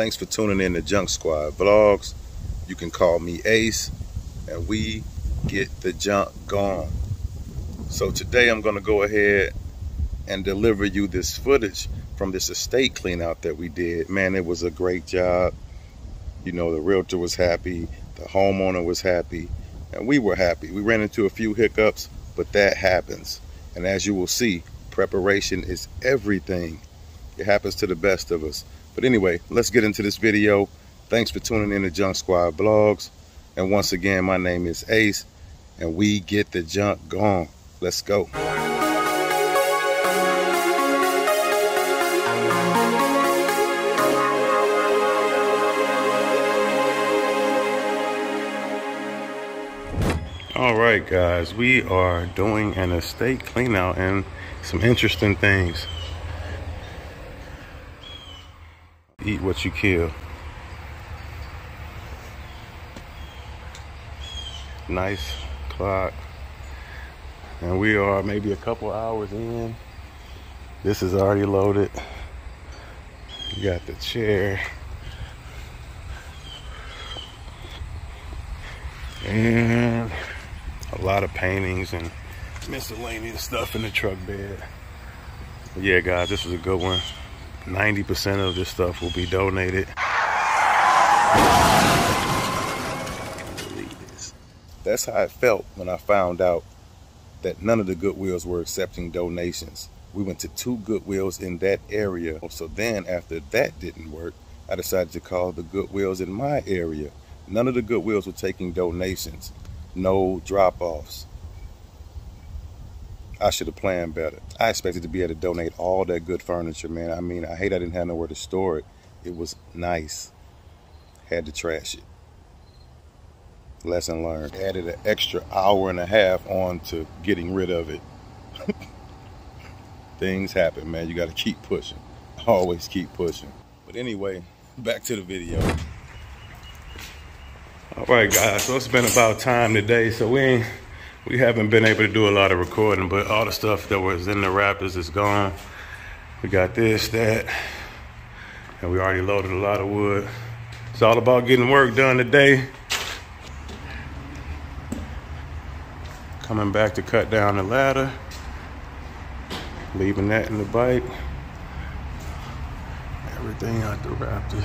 Thanks for tuning in to Junk Squad Vlogs. You can call me Ace, and we get the junk gone. So today I'm gonna go ahead and deliver you this footage from this estate clean out that we did. Man, it was a great job. You know, the realtor was happy, the homeowner was happy, and we were happy. We ran into a few hiccups, but that happens. And as you will see, preparation is everything. It happens to the best of us. But anyway, let's get into this video. Thanks for tuning in to Junk Squad Vlogs. And once again, my name is Ace, and we get the junk gone. Let's go. All right, guys, we are doing an estate clean out and some interesting things. Eat what you kill. Nice clock. And we are maybe a couple hours in. This is already loaded. You got the chair. And a lot of paintings and miscellaneous stuff in the truck bed. Yeah, guys, this was a good one. 90% of this stuff will be donated. That's how I felt when I found out that none of the Goodwills were accepting donations. We went to two Goodwills in that area. So then after that didn't work, I decided to call the Goodwills in my area. None of the Goodwills were taking donations. No drop-offs. I should have planned better. I expected to be able to donate all that good furniture, man. I mean, I hate I didn't have nowhere to store it. It was nice. Had to trash it. Lesson learned. Added an extra hour and a half on to getting rid of it. Things happen, man. You got to keep pushing. Always keep pushing. But anyway, back to the video. All right, guys. So it's been about time today. So we ain't we haven't been able to do a lot of recording, but all the stuff that was in the Raptors is gone. We got this, that, and we already loaded a lot of wood. It's all about getting work done today. Coming back to cut down the ladder. Leaving that in the bike. Everything out the Raptors.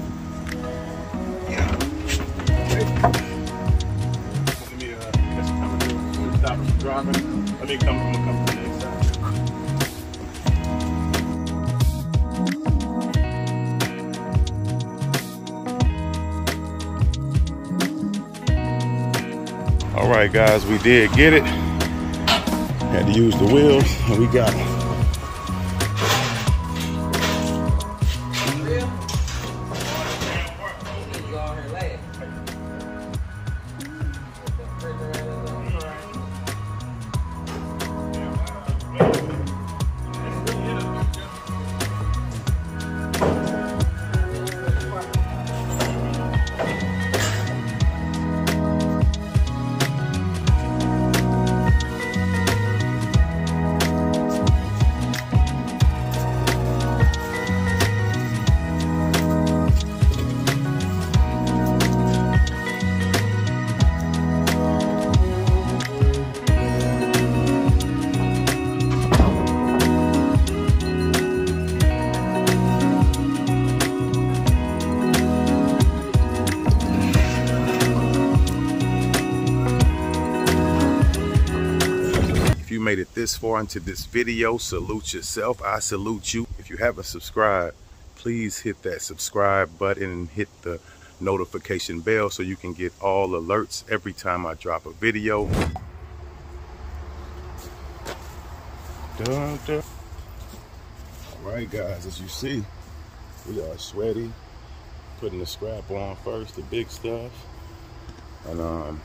All right, guys, we did get it. Had to use the wheels, and we got it. Made it this far into this video, salute yourself. I salute you. If you haven't subscribed, please hit that subscribe button and hit the notification bell so you can get all alerts every time I drop a video. Dun, dun. All right, guys, as you see, we are sweaty. Putting the scrap on first, the big stuff. And um,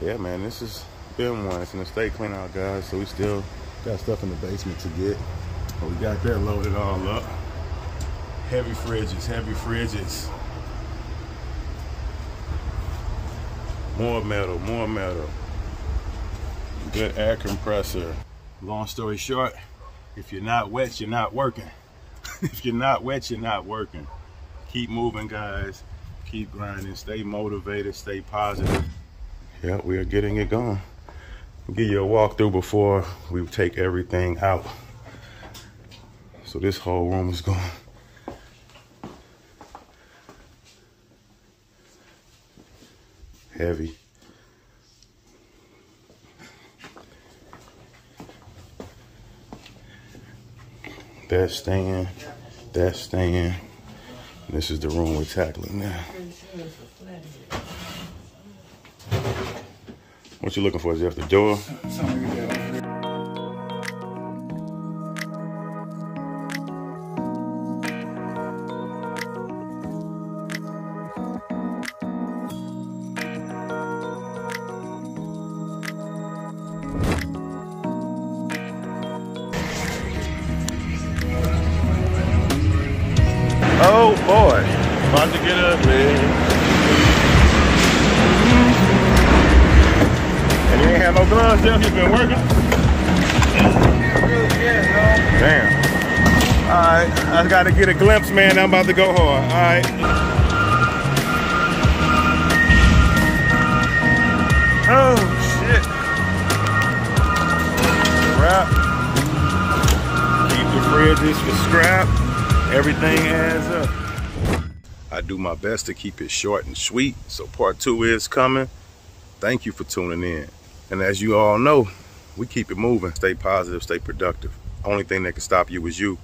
yeah, man, this has one. It's an estate clean out, guys. So we still Got stuff in the basement to get. But we got that loaded all up. Heavy fridges, heavy fridges. More metal, more metal. Good air compressor. Long story short, if you're not wet, you're not working. if you're not wet, you're not working. Keep moving, guys. Keep grinding. Stay motivated. Stay positive. Yeah, we are getting it going. I'll give you a walkthrough before we take everything out. So this whole room is going. Heavy. That's staying. That's staying. This is the room we're tackling now. What you looking for? Is it the door? Oh boy, about to get up, And no gloves, Jeff? Been working? Damn. All right, I got to get a glimpse, man. I'm about to go hard. All right. Oh shit. Scrap. Keep the fridges for scrap. Everything adds up. I do my best to keep it short and sweet, so part two is coming. Thank you for tuning in. And as you all know, we keep it moving. Stay positive, stay productive. Only thing that can stop you is you.